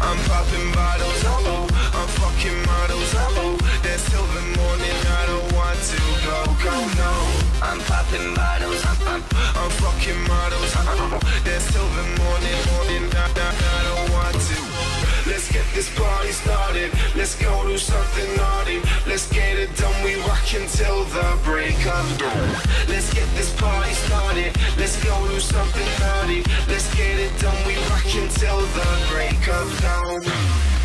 I'm popping bottles, oh, I'm fucking models, oh, that's till the morning, I don't want to go, go, no. I'm popping bottles, I'm, I'm, fucking models, oh, that's till the morning until the break of dawn. Let's get this party started. Let's go do something naughty. Let's get it done. We rock until the break of dawn.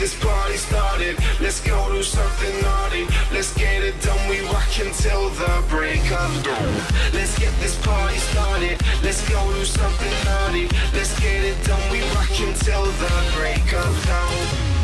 this party started. Let's go do something naughty. Let's get it done. We rock until the break of dawn. Let's get this party started. Let's go do something naughty. Let's get it done. We rock until the break of dawn.